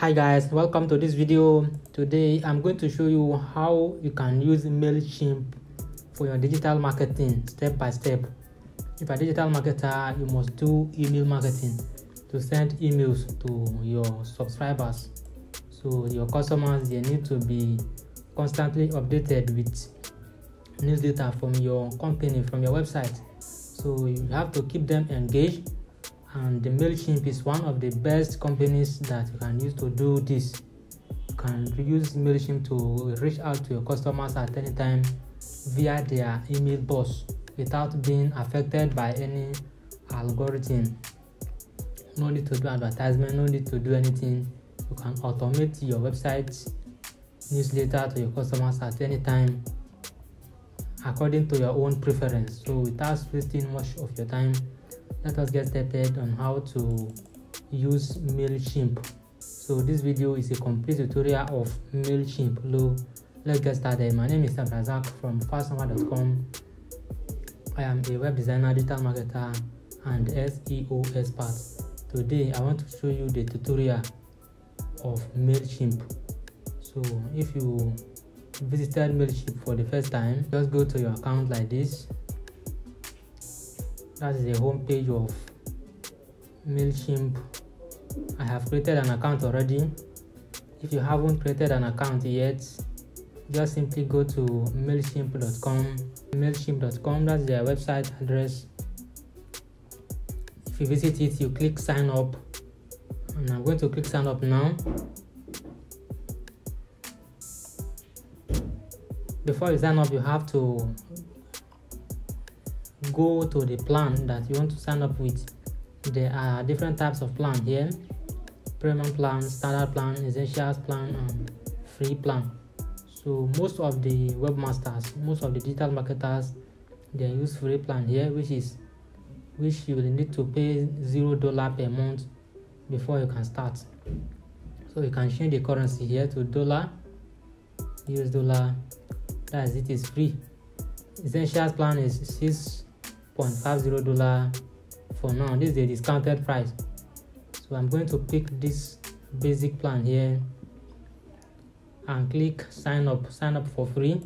hi guys. Welcome to this video. Today i'm going to show you how you can use mailchimp for your digital marketing step by step. If a digital marketer you must do email marketing to send emails to your subscribers. So your customers they need to be constantly updated with newsletter from your company from your website. So you have to keep them engaged and the MailChimp is one of the best companies that you can use to do this. You can use MailChimp to reach out to your customers at any time via their email box without being affected by any algorithm. No need to do advertisement, no need to do anything. You can automate your website newsletter to your customers at any time according to your own preference. So without wasting much of your time, let us get started on how to use MailChimp. So this video is a complete tutorial of MailChimp. Hello, let's get started. My name is Abdulrazaq from fastknowers.com. I am a web designer, digital marketer, and SEO expert. Today I want to show you the tutorial of MailChimp. So if you visited MailChimp for the first time, just go to your account like this that is the home page of MailChimp. I have created an account already. If you haven't created an account yet, just simply go to MailChimp.com. MailChimp.com, that's their website address. If you visit it, you click sign up. And I'm going to click sign up now. Before you sign up, you have to go to the plan that you want to sign up with. There are different types of plan here. Premium plan standard plan essentials plan and free plan. So most of the webmasters most of the digital marketers they use free plan here which is which you will need to pay zero dollar per month before you can start. So you can change the currency here to dollar us dollar. That is it is free. Essentials plan is six 0.50 dollar for now. This is the discounted price. So i'm going to pick this basic plan here and click sign up sign up for free.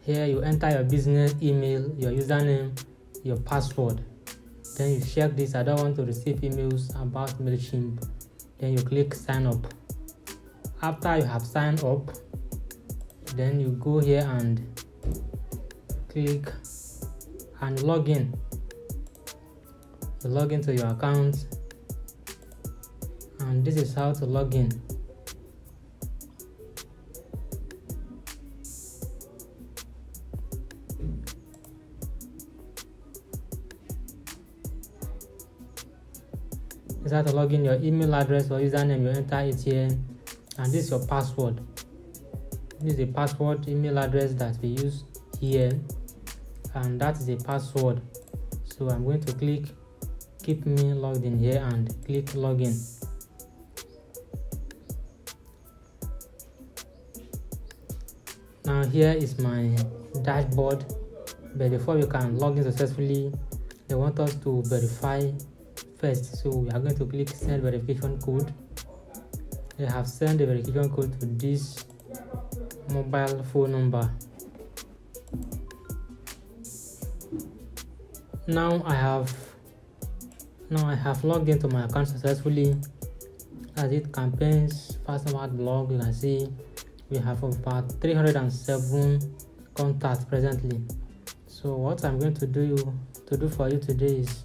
Here you enter your business email your username your password. Then you check this. I don't want to receive emails about mailchimp. Then you click sign up. After you have signed up then you go here and click and log in you log into your account. And this is how to log in. Is how to log in your email address or username you enter it here and this is your password this is the password email address that we use here and that is a password. So i'm going to click keep me logged in here and click login. Now here is my dashboard. But before we can log in successfully they want us to verify first. So we are going to click send verification code. They have sent the verification code to this mobile phone number. Now i have now i have logged into my account successfully. As it campaigns fast blog you can see we have about 307 contacts presently. So what i'm going to do to do for you today is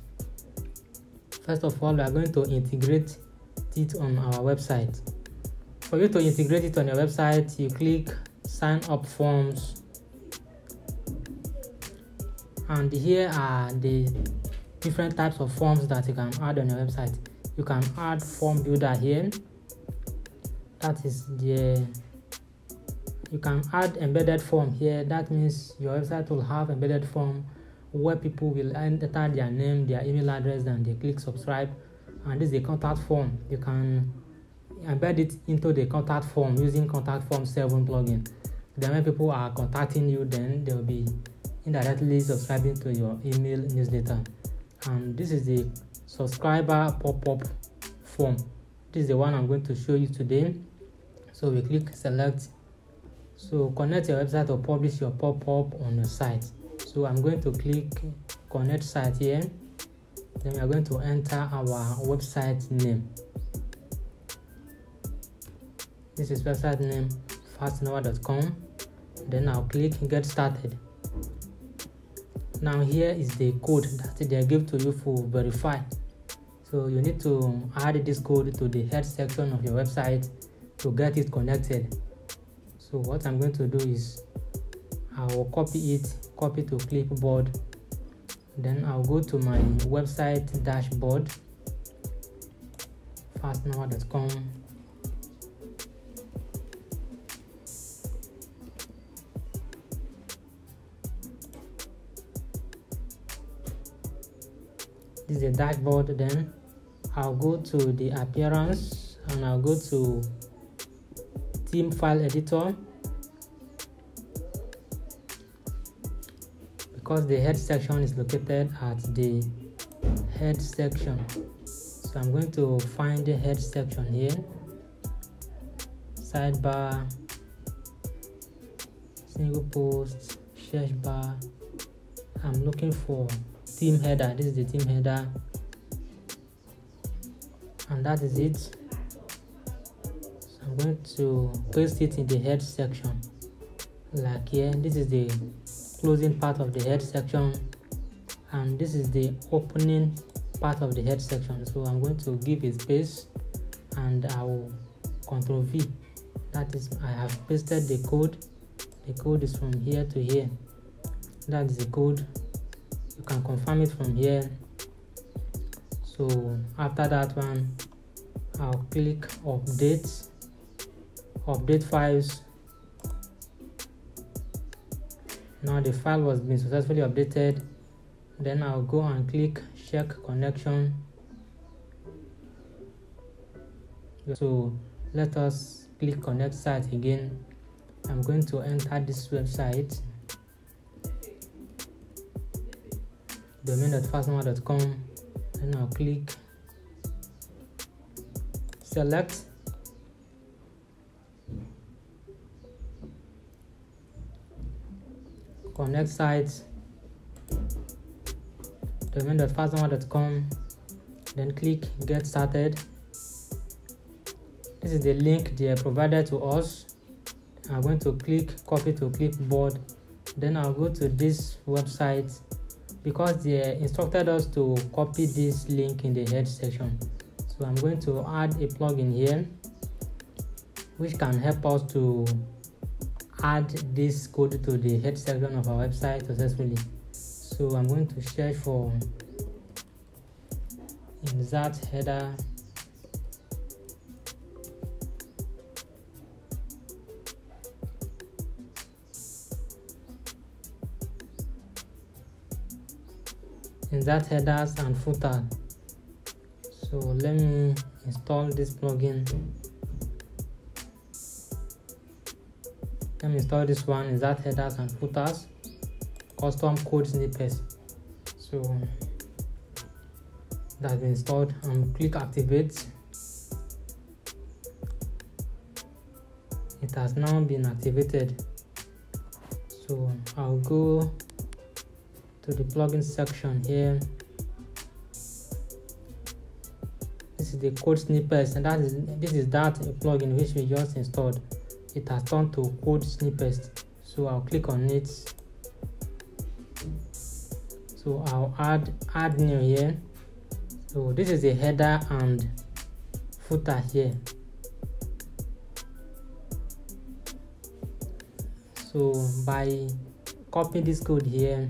first of all we are going to integrate it on our website. For you to integrate it on your website you click sign up forms. And here are the different types of forms that you can add on your website. You can add form builder here. That is the you can add embedded form here. That means your website will have embedded form where people will enter their name their email address and they click subscribe. And this is a contact form. You can embed it into the contact form using contact form 7 plugin. Then when people are contacting you then they will be indirectly subscribing to your email newsletter. And this is the subscriber pop-up form. This is the one i'm going to show you today. So we click select. So connect your website or publish your pop-up on your site. So i'm going to click connect site here. Then we are going to enter our website name this is website name fastknowers.com then i'll click get started. Now here is the code that they give to you for verify. So you need to add this code to the head section of your website to get it connected. So what i'm going to do is i will copy it copy to clipboard. Then i'll go to my website dashboard fastknowers.com the dashboard then I'll go to the appearance and I'll go to theme file editor. Because the head section is located at the head section. So I'm going to find the head section here. Sidebar single post search bar. I'm looking for theme header. This is the theme header. And that is it. So I'm going to paste it in the head section. Like here. This is the closing part of the head section. And this is the opening part of the head section. So I'm going to give it space. And I will control V. That is I have pasted the code. The code is from here to here. That is the code you can confirm it from here. So after that one I'll click update update files. Now the file was being successfully updated. Then I'll go and click check connection. So let us click connect site again. I'm going to enter this website domain.fastknowers.com and I'll click. Select. Connect sites. Domain.fastknowers.com then click get started. This is the link they provided to us. I'm going to click copy to clipboard. Then I'll go to this website because they instructed us to copy this link in the head section. So I'm going to add a plugin here which can help us to add this code to the head section of our website successfully. So I'm going to search for insert header insert headers and footer. So let me install this plugin. Let me install this one insert headers and footers. Custom code snippets. So that's been installed. And click activate. It has now been activated. So I'll go to the plugin section here. This is the code snippets and that is this is that plugin which we just installed. It has turned to code snippets. So i'll click on it. So i'll add add new here. So this is the header and footer here. So by copying this code here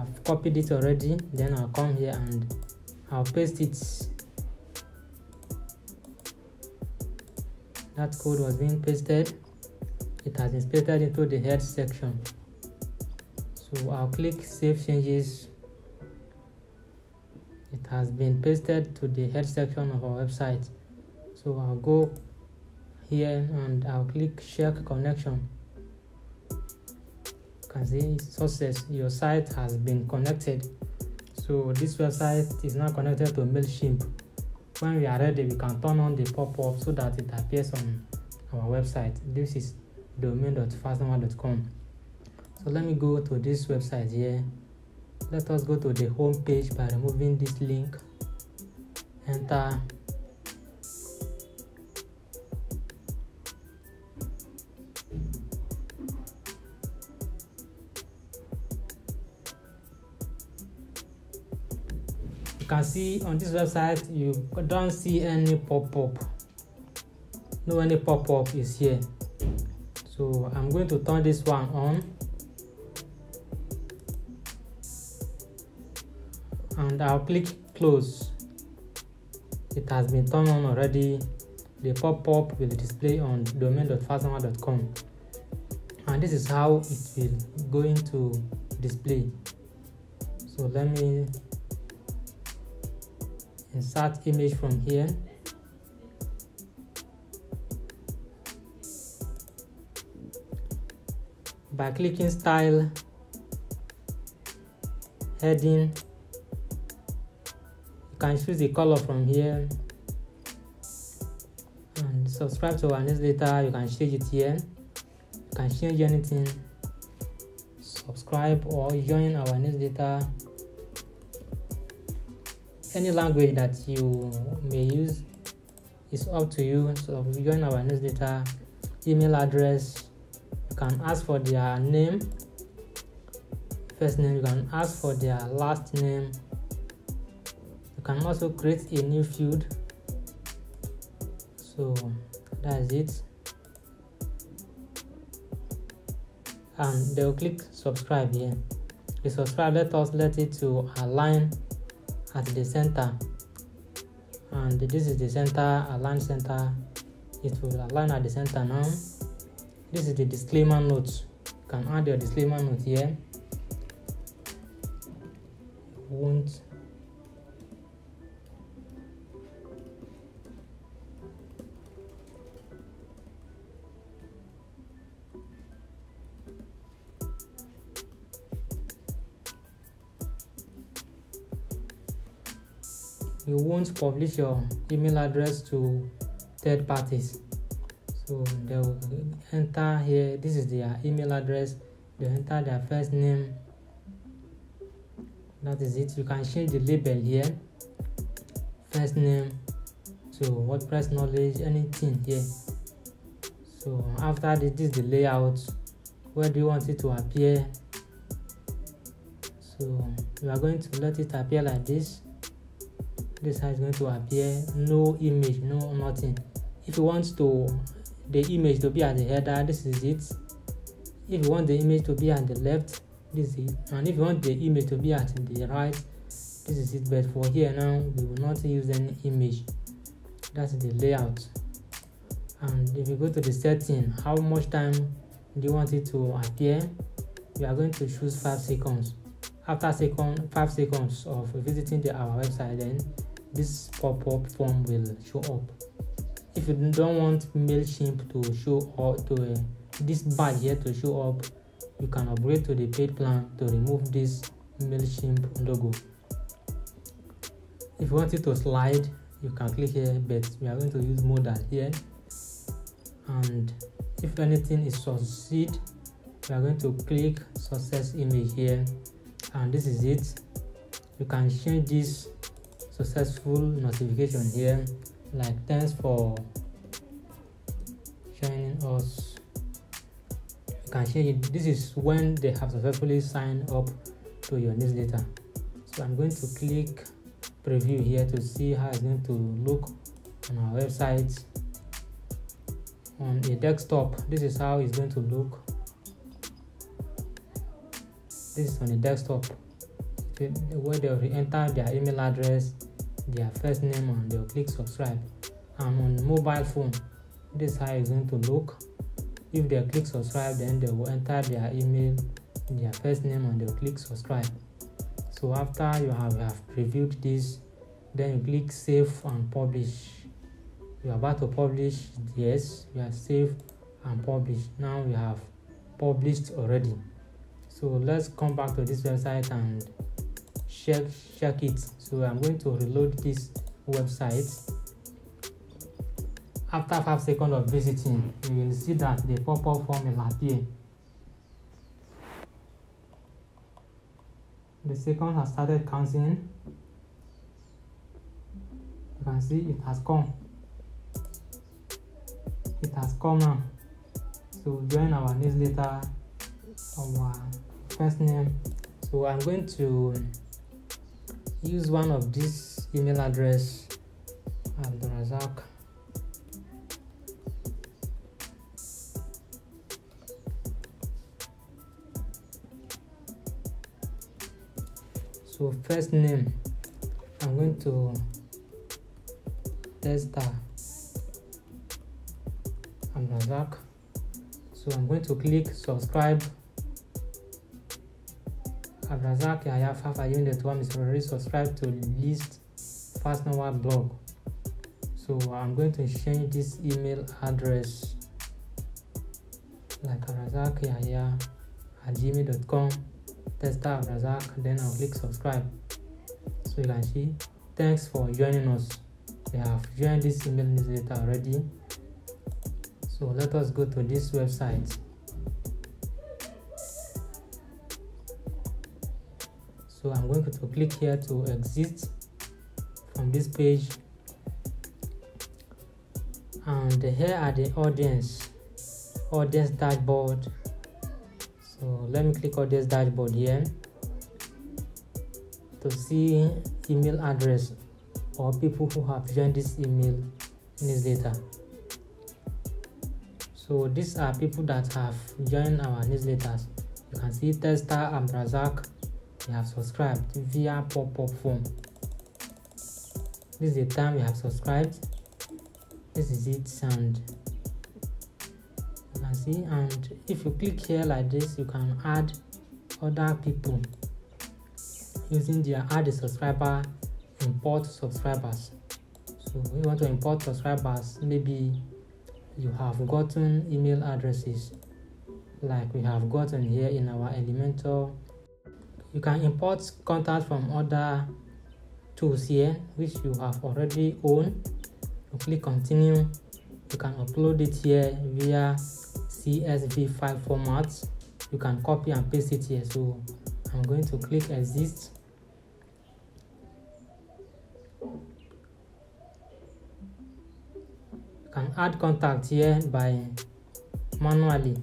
I've copied it already then I'll come here and I'll paste it. That code was being pasted. It has been pasted into the head section. So I'll click save changes. It has been pasted to the head section of our website. So I'll go here and I'll click check connection can see success your site has been connected. So this website is now connected to mailchimp. When we are ready we can turn on the pop-up so that it appears on our website. This is domain.fastnumber.com so let me go to this website here. Let us go to the home page by removing this link. Enter can see on this website you don't see any pop-up. No any pop-up is here. So i'm going to turn this one on. And I'll click close. It has been turned on already. The pop-up will display on domain.fastknowers.com and this is how it will going to display. So let me insert image from here. By clicking style heading can choose the color from here. And subscribe to our newsletter you can change it here. You can change anything. Subscribe or join our newsletter any language that you may use is up to you. So join our newsletter email address you can ask for their name. First name you can ask for their last name. You can also create a new field. So that's it. And they'll click subscribe here. The subscribe let us let it to align at the center. And this is the center align center. It will align at the center now. This is the disclaimer note you can add your disclaimer note here. Won't you won't publish your email address to third parties. So they'll enter here this is their email address they enter their first name. That is it. You can change the label here. First name to wordpress knowledge anything here. So after this, this is the layout where do you want it to appear? So you are going to let it appear like this this is going to appear. No image no nothing. If you want to the image to be at the header this is it. If you want the image to be at the left this is it. And if you want the image to be at the right this is it. But for here now we will not use any image. That's the layout. And if you go to the setting how much time do you want it to appear? We are going to choose five seconds. After second five seconds of visiting the our website then this pop-up form will show up. If you don't want mailchimp to show up to uh, this badge here to show up you can upgrade to the paid plan to remove this mailchimp logo. If you want it to slide you can click here but we are going to use modal here. And if anything is succeed we are going to click success image here. And this is it. You can change this successful notification here like thanks for joining us. You can share it. This is when they have successfully signed up to your newsletter. So i'm going to click preview here to see how it's going to look on our website. On a desktop this is how it's going to look. This is on the desktop. Where they'll enter their email address their first name and they'll click subscribe. And on mobile phone this is how it's going to look. If they click subscribe then they will enter their email their first name and they'll click subscribe. So after you have, you have previewed this then you click save and publish. You are about to publish yes you are save and publish. Now we have published already. So let's come back to this website and check check it so i'm going to reload this website. After five seconds of visiting you will see that the pop-up form will appear. The second has started counting. You can see it has come. It has come now. So join our newsletter our first name. So i'm going to use one of this email address abdurazak so first name i'm going to tester abdurazak so i'm going to click subscribe Abrazak Yahya Fafa Unit 1 is already subscribed to list fast knowers blog. So I'm going to change this email address like Abrazak Yahya at gmail.com tester Abrazak then I'll click subscribe. So you can see thanks for joining us. We have joined this email newsletter already. So let us go to this website. So i'm going to click here to exit from this page. And here are the audience audience dashboard. So let me click audience dashboard here to see email address or people who have joined this email newsletter. So these are people that have joined our newsletters. You can see tester and Razak you have subscribed via pop-up form. This is the time you have subscribed. This is it and you can see and if you click here like this you can add other people using the add a subscriber import subscribers. So we want to import subscribers maybe you have gotten email addresses. Like we have gotten here in our elementor you can import contacts from other tools here which you have already owned. You click continue. You can upload it here via csv file format. You can copy and paste it here. So i'm going to click exist you can add contact here by manually.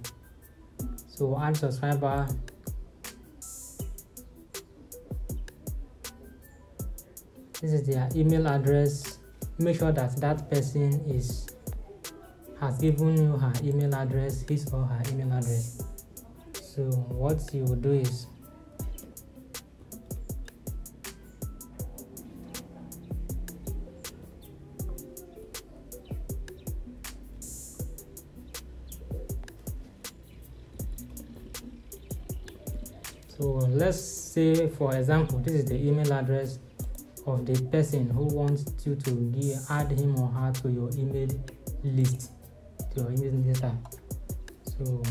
So add subscriber this is their email address. Make sure that that person is has given you her email address his or her email address. So what you will do is so let's say for example this is the email address of the person who wants you to give, add him or her to your email list, to your email list. So,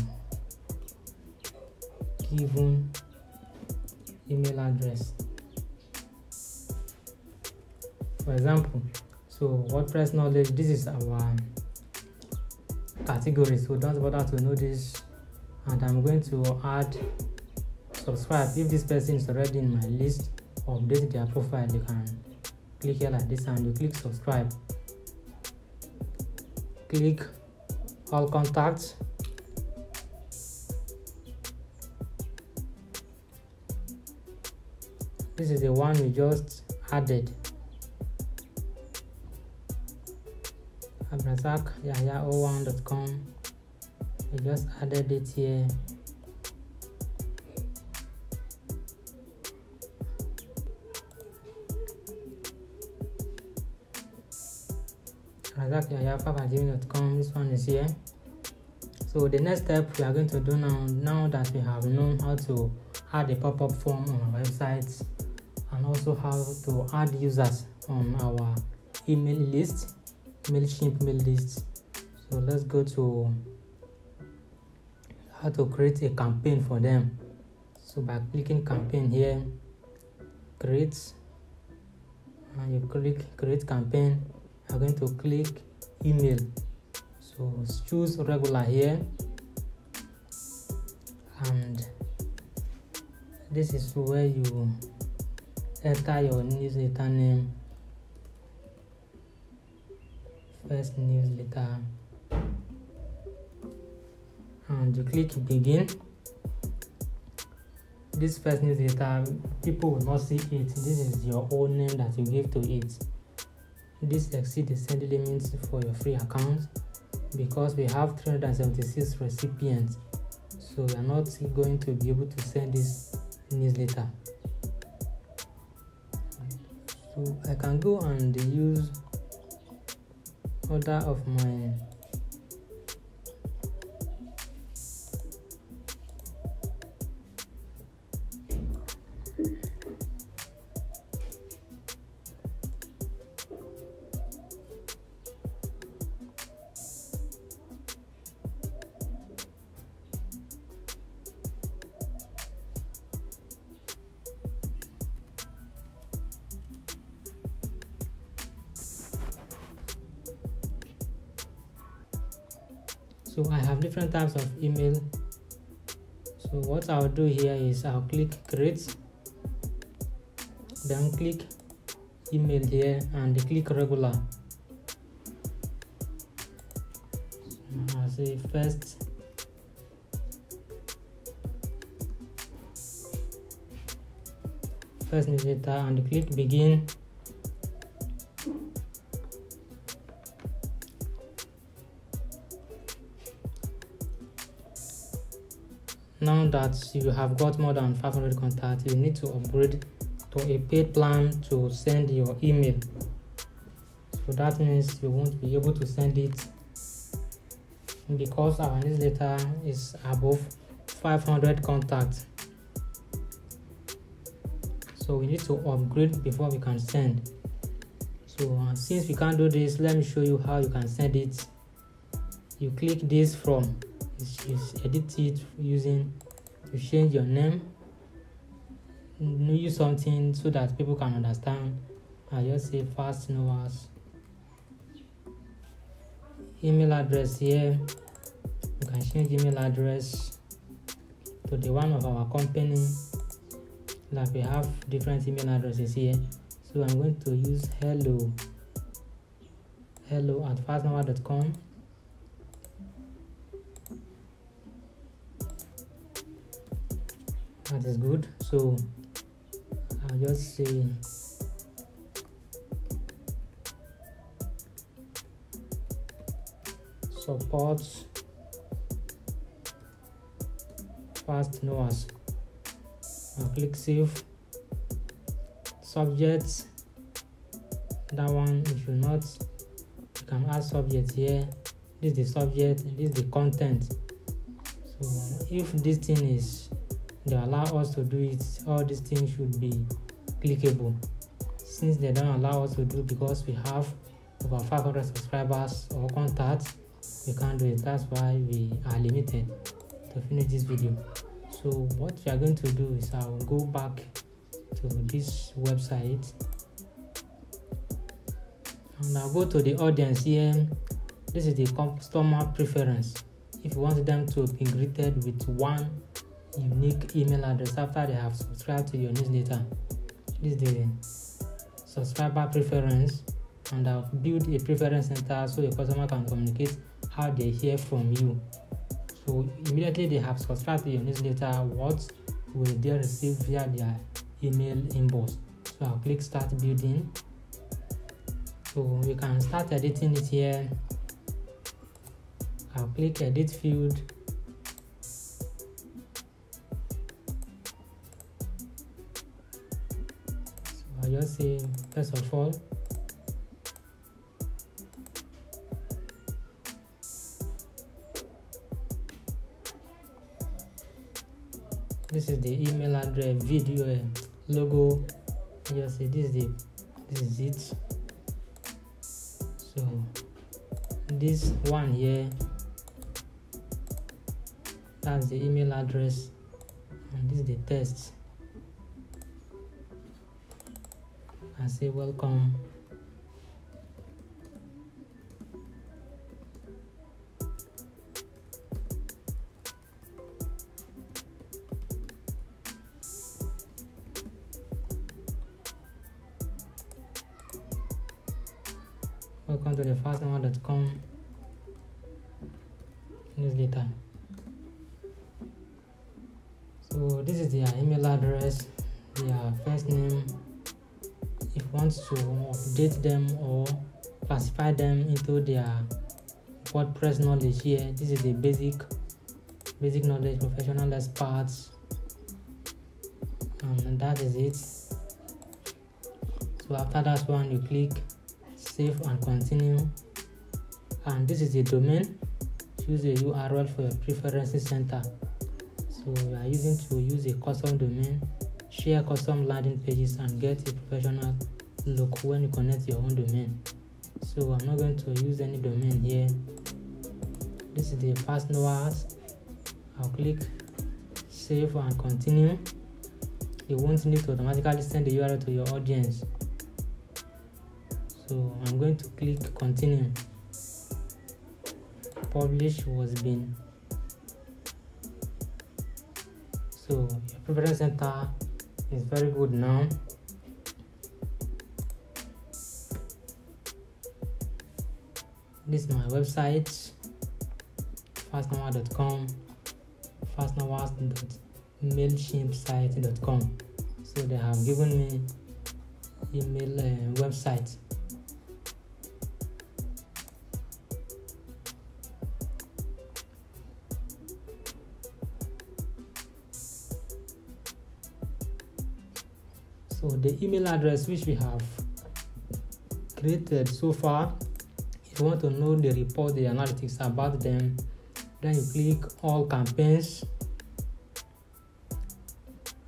given email address. For example, so WordPress knowledge, this is our category, so don't bother to know this. And I'm going to add subscribe if this person is already in my list update their profile you can click here like this and you click subscribe. Click all contacts. This is the one we just added. Abrazak yahya01.com we just added it here exactly ayafaf@gmail.com this one is here. So the next step we are going to do now now that we have known how to add a pop-up form on our website and also how to add users on our email list mailchimp mail list. So let's go to how to create a campaign for them. So by clicking campaign here create and you click create campaign i'm going to click email. So choose regular here. And this is where you enter your newsletter name. First newsletter. And you click begin. This first newsletter people will not see it. This is your own name that you give to it this exceeds the send limits for your free account because we have 376 recipients. So we are not going to be able to send this newsletter. So i can go and use other of my so i have different types of email. So what i'll do here is i'll click create then click email here and click regular. I'll say first. First newsletter and click begin that you have got more than 500 contacts you need to upgrade to a paid plan to send your email. So that means you won't be able to send it. Because our newsletter is above 500 contacts so we need to upgrade before we can send. So uh, since we can't do this let me show you how you can send it. You click this from is edit it using to change your name. Use something so that people can understand. I just say fast knowers email address here. You can change email address to the one of our company. Like we have different email addresses here. So i'm going to use hello. Hello at fastnower.com that is good. So i'll just say support fast knowers i'll click save. Subjects that one if you not you can add subject here. This is the subject this is the content. So if this thing is they allow us to do it all these things should be clickable. Since they don't allow us to do because we have over 500 subscribers or contacts we can't do it. That's why we are limited to finish this video. So what we are going to do is i will go back to this website. And i'll go to the audience here. This is the customer preference. If you want them to be greeted with one unique email address after they have subscribed to your newsletter. This is the subscriber preference, and I've built a preference center so your customer can communicate how they hear from you. So immediately they have subscribed to your newsletter, what will they receive via their email inbox? So I'll click start building. So you can start editing it here. I'll click edit field I just say first of all this is the email address video logo. I just say this is the this is it. So this one here that's the email address. And this is the text can say welcome. Welcome to the fastknowers.com newsletter. So this is their email address their first name want to update them or classify them into their wordpress knowledge here. This is the basic basic knowledge professional experts. Um, and that is it. So after that one you click save and continue. And this is the domain. Choose a url for your preferences center. So we are using to use a custom domain share custom landing pages and get a professional look when you connect your own domain. So i'm not going to use any domain here. This is the fast noahs i'll click save and continue. You won't need to automatically send the url to your audience. So i'm going to click continue. Publish was been. So your preference center is very good now this is my website fastknowers.com fastknowers.mailchimpsite.com so they have given me email uh, website. So the email address which we have created so far you want to know the report the analytics about them? Then you click all campaigns.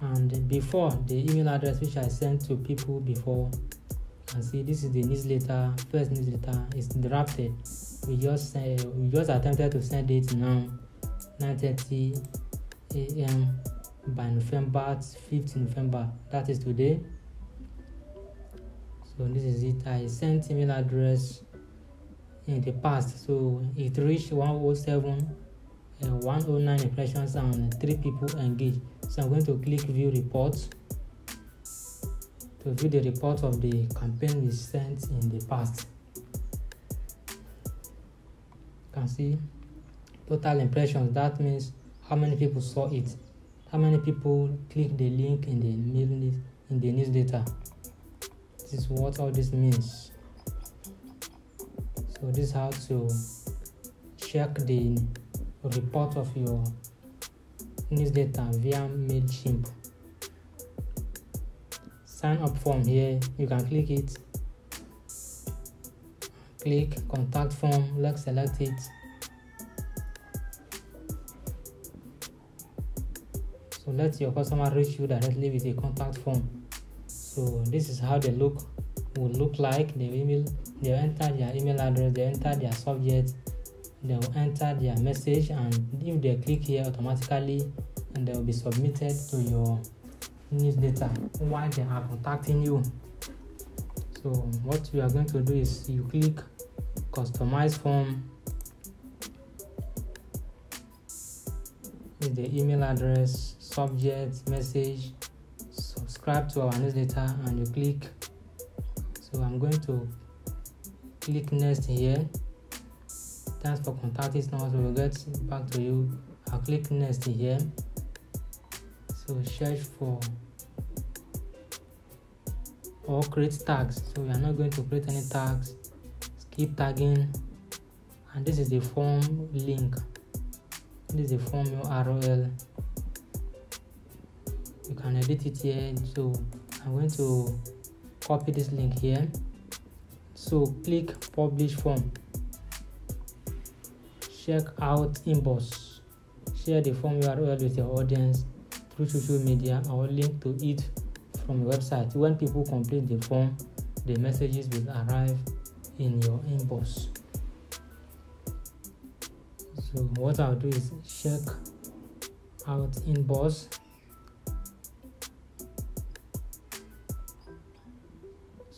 And before the email address which i sent to people before. You can see this is the newsletter first newsletter. Is drafted. We just uh, we just attempted to send it now. 9:30 a.m by November 5th November. That is today. So this is it. I sent email address in the past. So it reached 107 uh, 109 impressions and 3 people engaged. So I'm going to click view reports. To view the report of the campaign we sent in the past. You can see? Total impressions that means how many people saw it. How many people click the link in the in the newsletter this is what all this means so this is how to check the report of your newsletter via mailchimp. Sign up form here you can click it. Click contact form let's select it. So let your customer reach you directly with a contact form. So this is how they look will look like they email they enter their email address they enter their subject they will enter their message and if they click here automatically and they will be submitted to your newsletter while they are contacting you. So what you are going to do is you click customize form with the email address subject message subscribe to our newsletter and you click so i'm going to click next here. Thanks for contacting us. We'll get back to you. I'll click next here. So search for or create tags. So we are not going to create any tags. Skip tagging. And this is the form link. This is the form url you can edit it here. So i'm going to copy this link here. So click publish form. Check out inbox. Share the form url with your audience through social media. Or link to it from your website. When people complete the form the messages will arrive in your inbox. So what i'll do is check out inbox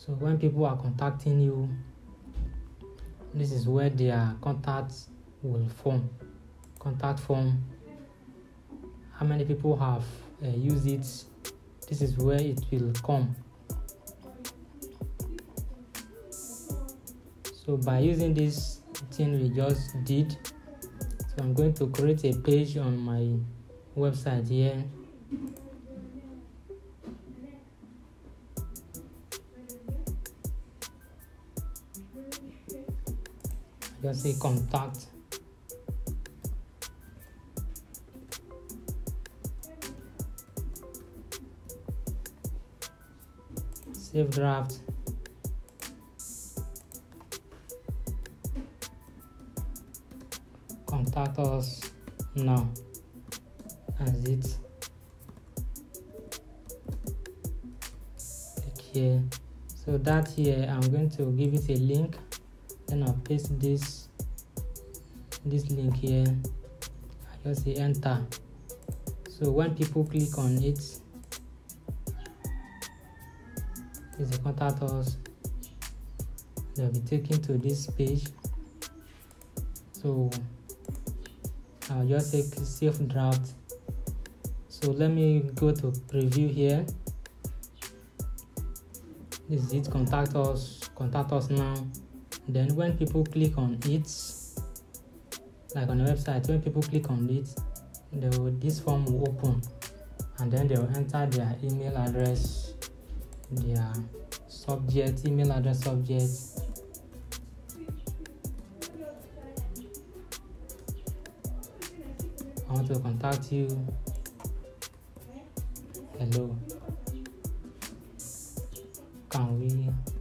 so when people are contacting you this is where their contacts will form. Contact form. How many people have uh, used it? This is where it will come. So by using this thing we just did so i'm going to create a page on my website here just see contact. Save draft. Contact us now. As it. Click here. So that here i'm going to give it a link then i'll paste this this link here. I just say enter. So when people click on it is the contact us. They'll be taken to this page. So I'll just say save draft. So let me go to preview here. This is it. Contact us contact us now then when people click on it like on the website when people click on it will, this form will open. And then they will enter their email address their subject email address subject. I want to contact you. Hello. Can we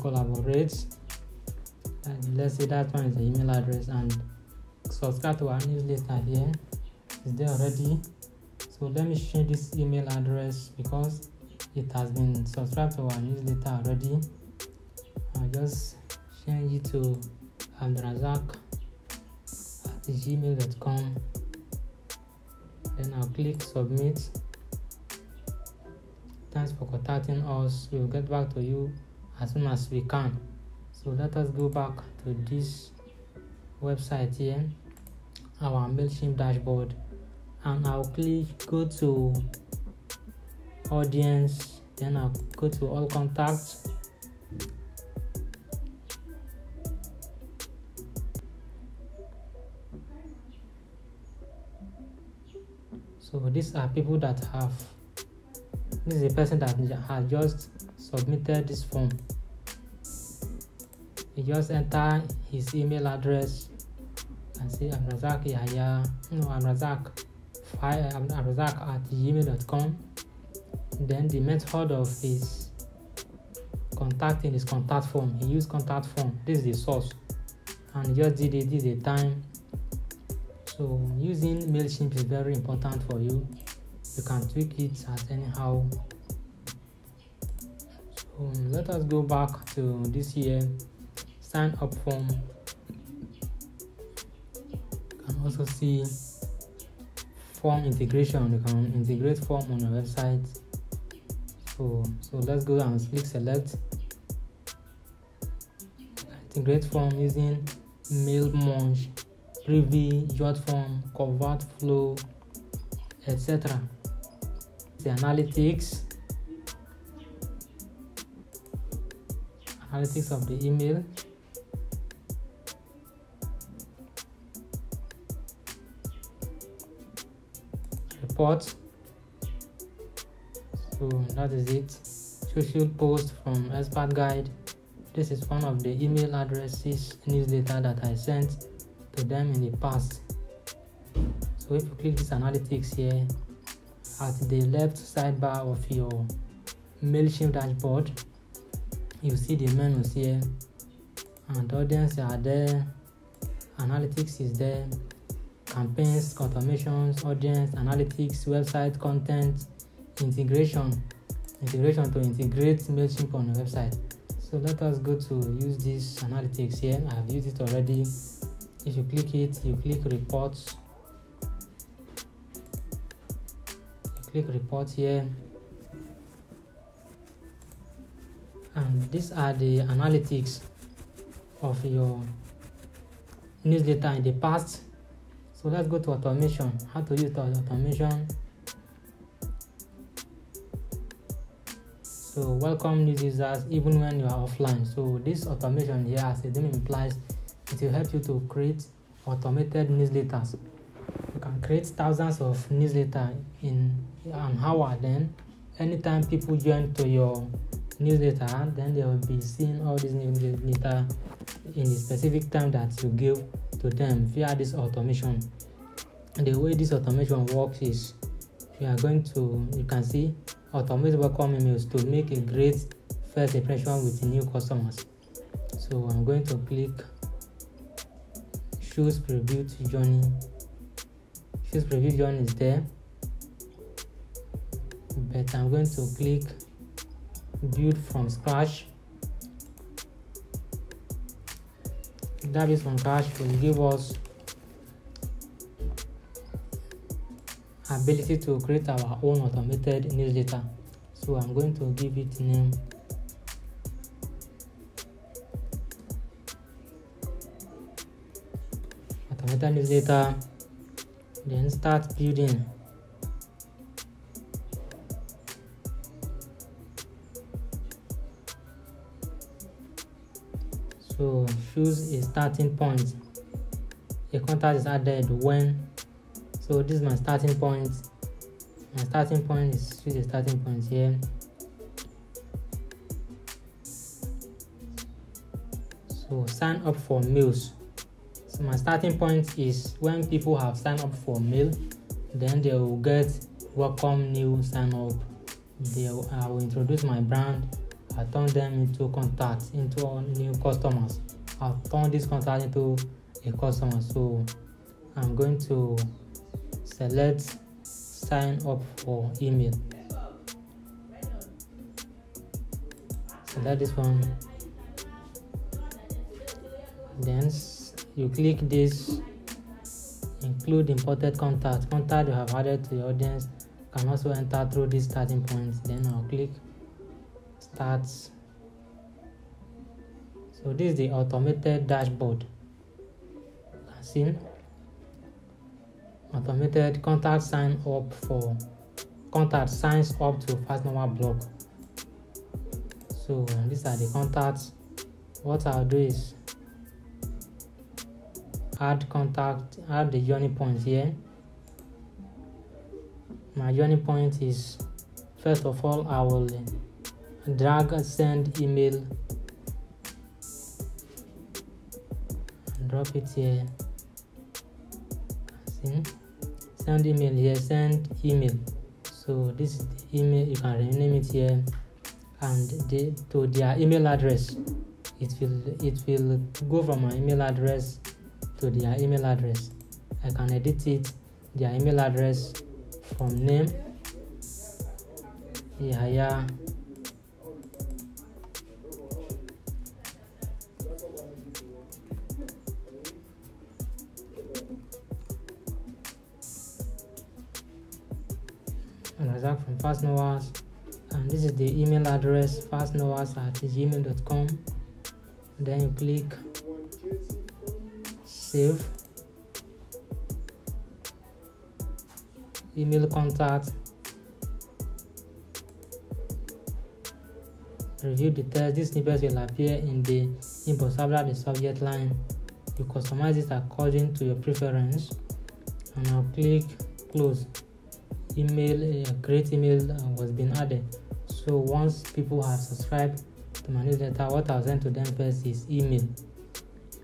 can we collaborate and let's say that one is the email address and subscribe to our newsletter here. Is there already. So let me change this email address because it has been subscribed to our newsletter already. I'll just change it to abdrazak at gmail.com then i'll click submit. Thanks for contacting us. We'll get back to you as soon as we can. So let us go back to this website here our mailchimp dashboard and i'll click go to audience then i'll go to all contacts. So these are people that have this is a person that has just submitted this form he just enter his email address and say I'm Razak Yahaya, no, I'm Razak, I'm Razak at gmail.com. Then the method of his contacting his contact form. He used contact form. This is the source. And he just did it, this is the time. So using MailChimp is very important for you. You can tweak it as anyhow. So let us go back to this year sign up form. You can also see form integration. You can integrate form on your website. So so let's go and click select. Integrate form using mail Mailmunch privy Jotform convert flow etc the analytics analytics of the email. Report. So that is it. Social post from expert guide. This is one of the email addresses newsletter that i sent to them in the past. So if you click this analytics here at the left sidebar of your mailchimp dashboard you see the menus here eh? and audience are there analytics is there campaigns, confirmations audience, analytics, website content, integration, integration to integrate MailChimp on your website. So let us go to use this analytics here. I've used it already. If you click it, you click reports. Click reports here. And these are the analytics of your newsletter in the past. So let's go to automation. How to use automation? So welcome new users even when you are offline. So this automation here as the name implies it will help you to create automated newsletters. You can create thousands of newsletter in an hour. Then anytime people join to your newsletter then they will be seeing all these data in the specific time that you give to them via this automation. The way this automation works is you are going to you can see automate welcome emails to make a great first impression with the new customers. So i'm going to click choose preview journey choose preview journey is there. But i'm going to click build from scratch. That is from scratch will give us ability to create our own automated newsletter. So i'm going to give it name. Automated newsletter. Then start building choose a starting point. A contact is added when? So this is my starting point. My starting point is choose a starting point here. So sign up for mails so my starting point is when people have signed up for mail then they will get welcome new sign up. They i will introduce my brand I turn them into contacts, into new customers. I'll turn this contact into a customer. So I'm going to select sign up for email. Select this one. Then you click this include imported contact. Contact you have added to your audience can also enter through this starting point. Then I'll click starts so this is the automated dashboard. See automated contact sign up for contact signs up to fast normal block. So these are the contacts. What i'll do is add contact add the journey point here. My journey point is first of all i will drag send email drop it here see? Send email here send email. So this is the email you can rename it here and to their email address. It will it will go from my email address to their email address. I can edit it their email address from name yeah Razak from Fastknowers and this is the email address fastknowers at gmail.com then you click save. Email contact. Review the text this snippet will appear in the after the subject line. You customize it according to your preference. And i'll click close email a great email was being added. So once people have subscribed to my newsletter what i'll send to them first is email.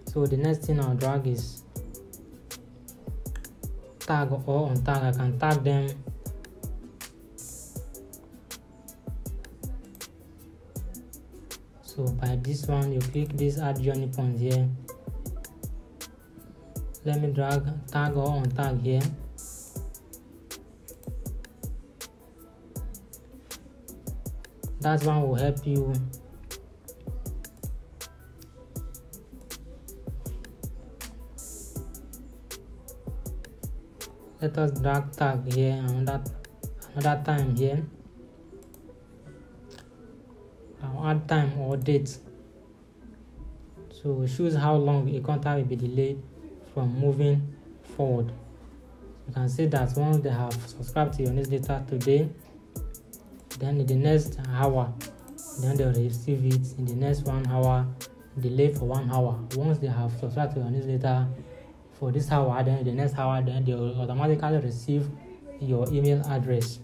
So the next thing i'll drag is tag or on tag i can tag them. So by this one you click this add journey point here. Let me drag tag or on tag here that one will help you. Let us drag tag here another another time here. I'll add time or date. So it shows how long a contact will be delayed from moving forward. You can see that once they have subscribed to your newsletter today then in the next hour then they'll receive it. In the next one hour delay for one hour. Once they have subscribed to your newsletter for this hour then the next hour then they'll automatically receive your email address.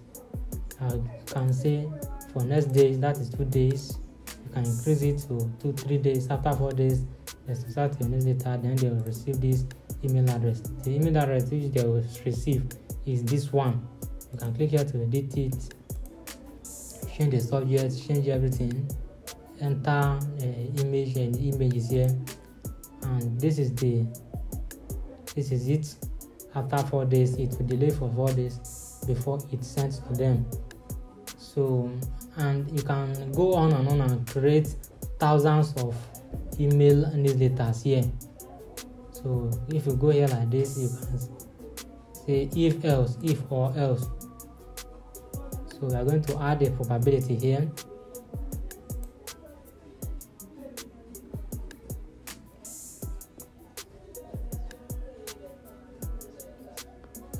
I can say for next day that is two days. You can increase it to two three days. After four days they subscribe to your newsletter then they will receive this email address. The email address which they will receive is this one. You can click here to edit it change the subject change everything enter uh, image and images here. And this is the this is it. After four days it will delay for four days before it sends to them. So and you can go on and on and create thousands of email newsletters here. So if you go here like this you can say if else if or else so we are going to add a probability here.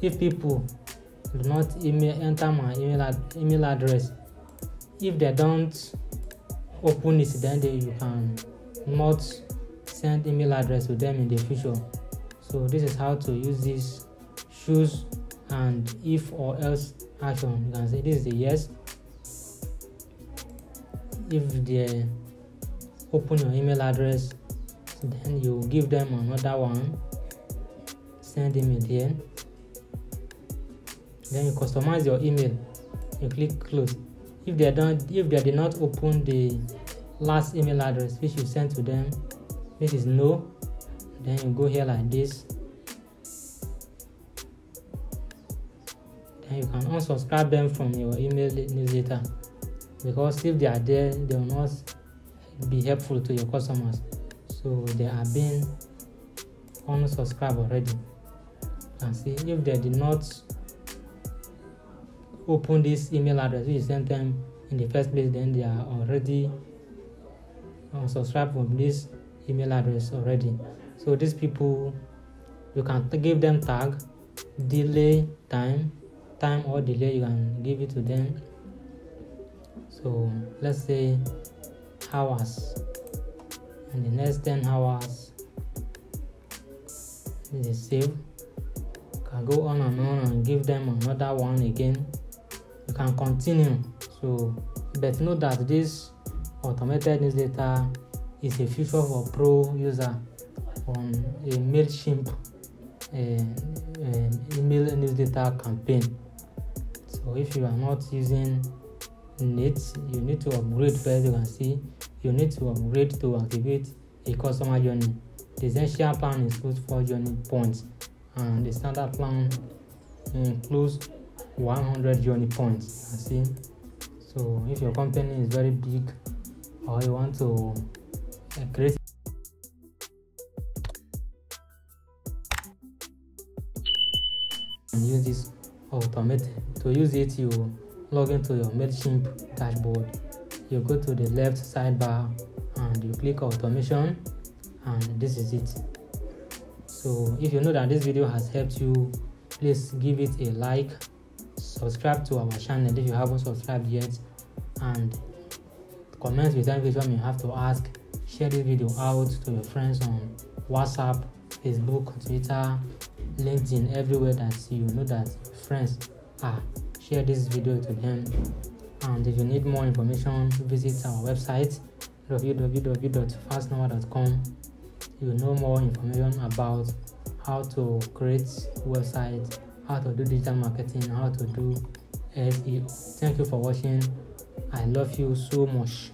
If people do not email enter my email ad, email address if they don't open it then they, you can not send email address to them in the future. So this is how to use this choose and if or else action you can say this is a yes. If they open your email address then you give them another one. Send email here then you customize your email. You click close. If they don't if they did not open the last email address which you sent to them this is no then you go here like this then you can unsubscribe them from your email newsletter because if they are there they will not be helpful to your customers. So they are being unsubscribed already. And see if they did not open this email address which you sent them in the first place then they are already unsubscribed from this email address already. So these people you can give them tag delay time time or delay you can give it to them. So let's say hours. And the next 10 hours is save. Can go on and on and give them another one again. You can continue. So but know that this automated newsletter is a feature for pro user on a mailchimp uh, uh, email newsletter campaign so if you are not using it you need to upgrade first. You can see you need to upgrade to activate a customer journey. The essential plan includes four journey points and the standard plan includes 100 journey points you see. So if your company is very big or you want to uh, create to use it you log into your mailchimp dashboard. You go to the left sidebar and you click automation and this is it. So if you know that this video has helped you please give it a like subscribe to our channel if you haven't subscribed yet and comment with any question you have to ask. Share this video out to your friends on whatsapp facebook twitter linkedin everywhere that you know that friends are share this video to them and if you need more information visit our website www.fastnowa.com you know more information about how to create websites how to do digital marketing, how to do SEO. Thank you for watching. I love you so much.